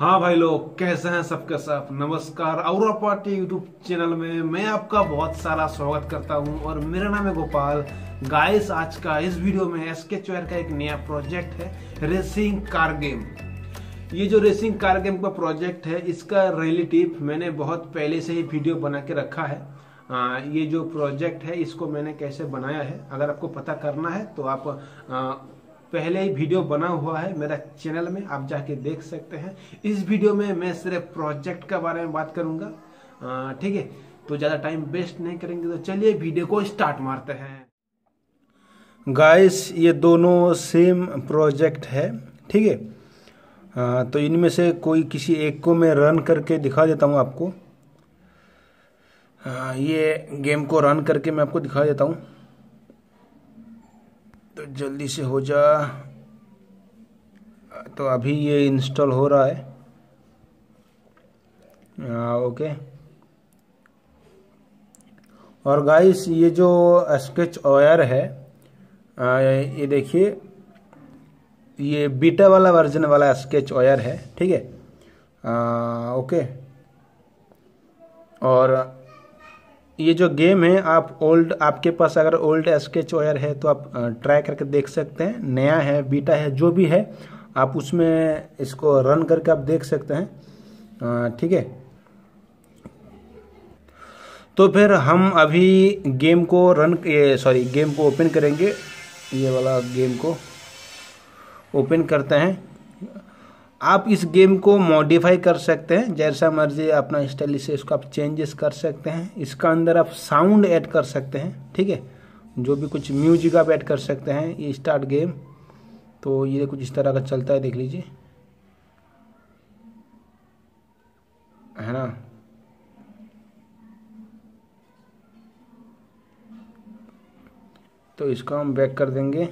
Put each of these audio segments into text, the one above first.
हाँ भाई लोग कैसे हैं सबके सब नमस्कार और पार्टी यूट्यूब चैनल में मैं आपका बहुत सारा स्वागत करता हूँ और मेरा नाम है गोपाल। गाइस आज का इस वीडियो में एसके चौर का एक नया प्रोजेक्ट है रेसिंग कार गेम ये जो रेसिंग कार गेम का प्रोजेक्ट है इसका रिलेटिव मैंने बहुत पहले से ही वीडियो बना के रखा है। आ, ये जो प्रोजेक्ट है इसको मैंने कैसे बनाया है अगर आपको पता करना है तो आप आ, पहले ही वीडियो बना हुआ है मेरा चैनल में आप जाके देख सकते हैं। इस वीडियो में मैं सिर्फ़ प्रोजेक्ट के बारे में बात करूँगा। ठीक है? तो ज़्यादा टाइम वेस्ट नहीं करेंगे तो चलिए वीडियो को स्टार्ट मारते हैं। गाइस ये दोनों सेम प्रोजेक्ट है ठीक है? तो इनमें से कोई किसी एक को मैं रन करके दिखा देता हूँ आपको। आ, ये गेम को रन करके मैं आपको दिखा देता हूँ। जल्दी से हो जा। तो अभी ये इंस्टॉल हो रहा है। आ, ओके और गाइस ये जो स्केच ऑयर है आ, ये देखिए ये बीटा वाला वर्जन वाला स्केच ऑयर है ठीक है? ओके और ये जो गेम है, आप ओल्ड आपके पास अगर ओल्ड स्केच वायर है तो आप ट्राई करके देख सकते हैं। नया है बीटा है, जो भी है, आप उसमें इसको रन करके आप देख सकते हैं। ठीक है? तो फिर हम अभी गेम को रन सॉरी गेम को ओपन करेंगे। ये वाला गेम को ओपन करते हैं। आप इस गेम को मॉडिफाई कर सकते हैं, जैसा मर्ज़ी अपना स्टाइल से इसको आप चेंजेस कर सकते हैं, इसका अंदर आप साउंड ऐड कर सकते हैं, ठीक है? जो भी कुछ म्यूज़िक आप ऐड कर सकते हैं, ये स्टार्ट गेम तो ये कुछ इस तरह का चलता है, देख लीजिए। है ना? तो इसको हम बैक कर देंगे।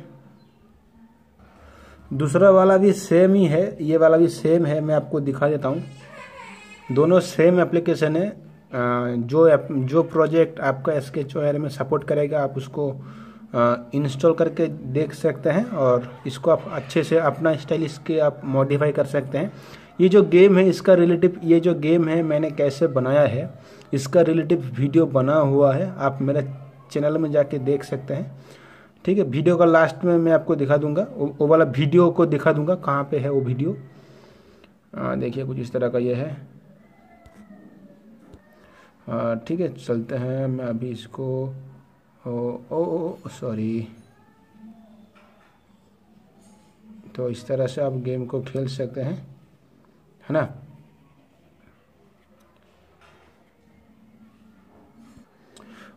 दूसरा वाला भी सेम ही है, ये वाला भी सेम है, मैं आपको दिखा देता हूँ। दोनों सेम एप्लीकेशन है जो जो प्रोजेक्ट आपका स्केच वायर में सपोर्ट करेगा, आप उसको इंस्टॉल करके देख सकते हैं और इसको आप अच्छे से अपना स्टाइल इसके आप मॉडिफाई कर सकते हैं। ये जो गेम है, इसका रिलेटिव ये जो गेम है, मैंने कैसे बनाया है, इसका रिलेटिव वीडियो बना हुआ है, आप मेरे चैनल में जाके देख सकते हैं। ठीक है वीडियो का लास्ट में मैं आपको दिखा दूँगा। वो वाला वीडियो को दिखा दूँगा कहाँ पे है वो वीडियो देखिए कुछ इस तरह का ये है। ठीक है चलते हैं मैं अभी इसको ओ ओ, ओ सॉरी तो इस तरह से आप गेम को खेल सकते हैं है ना?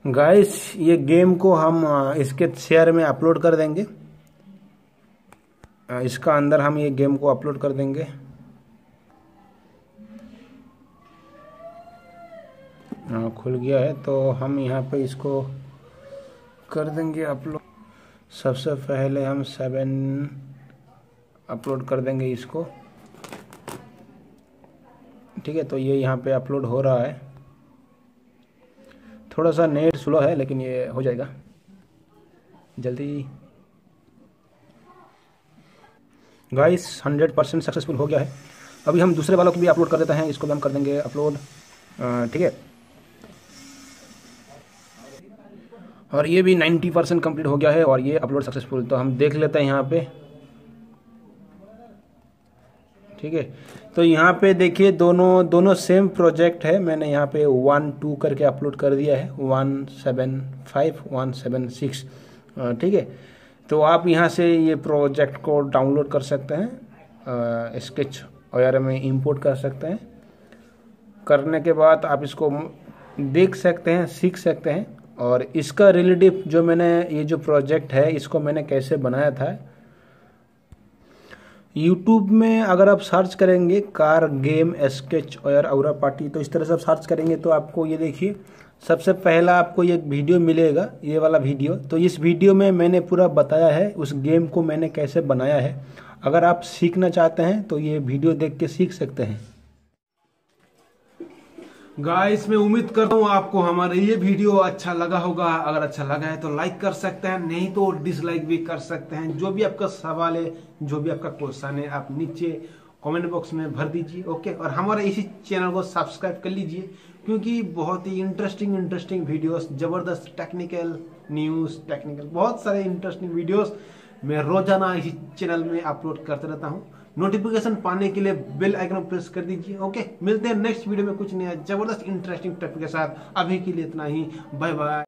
गाइस ये गेम को हम इसके शेयर में अपलोड कर देंगे। इसका अंदर हम ये गेम को अपलोड कर देंगे। खुल गया है तो हम यहाँ पे इसको कर देंगे अपलोड सबसे पहले हम सेवन अपलोड कर देंगे इसको। ठीक है तो ये यहाँ पे अपलोड हो रहा है। थोड़ा सा नेट स्लो है, लेकिन ये हो जाएगा। जल्दी। गाइस हंड्रेड परसेंट सक्सेसफुल हो गया है। अभी हम दूसरे वालों को भी अपलोड कर देते हैं, इसको भी हम कर देंगे अपलोड ठीक है? और ये भी 90 परसेंट कंप्लीट हो गया है, और ये अपलोड सक्सेसफुल तो हम देख लेते हैं यहाँ पे। ठीक है? तो यहाँ पे देखिए दोनों दोनों सेम प्रोजेक्ट है। मैंने यहाँ पे वन टू करके अपलोड कर दिया है। One seven five one seven six ठीक है? तो आप यहाँ से ये प्रोजेक्ट को डाउनलोड कर सकते हैं। स्केच वगैरह में इंपोर्ट कर सकते हैं। करने के बाद आप इसको देख सकते हैं, सीख सकते हैं। और इसका रिलेटिव जो मैंने, ये जो प्रोजेक्ट है, इसको मैंने कैसे बनाया था यूट्यूब में अगर आप सर्च करेंगे कार गेम स्केच और औरा पार्टी तो इस तरह से आप सर्च करेंगे तो आपको ये देखिए, सबसे पहला आपको ये वीडियो मिलेगा, ये वाला वीडियो तो इस वीडियो में मैंने पूरा बताया है, उस गेम को मैंने कैसे बनाया है। अगर आप सीखना चाहते हैं तो ये वीडियो देख के सीख सकते हैं। गाइस मैं उम्मीद करता हूँ आपको हमारा ये वीडियो अच्छा लगा होगा। अगर अच्छा लगा है तो लाइक कर सकते हैं, नहीं तो डिसलाइक भी कर सकते हैं। जो भी आपका सवाल है, जो भी आपका क्वेश्चन है, आप नीचे कमेंट बॉक्स में भर दीजिए ओके और हमारे इसी चैनल को सब्सक्राइब कर लीजिए, क्योंकि बहुत ही इंटरेस्टिंग इंटरेस्टिंग वीडियोस ज़बरदस्त टेक्निकल न्यूज़ टेक्निकल बहुत सारे इंटरेस्टिंग वीडियोस मैं रोज़ाना इसी चैनल में अपलोड करते रहता हूँ। नोटिफिकेशन पाने के लिए बेल आइकन प्रेस कर दीजिए ओके मिलते हैं नेक्स्ट वीडियो में कुछ नया ज़बरदस्त इंटरेस्टिंग टॉपिक के साथ। अभी के लिए इतना ही। Bye bye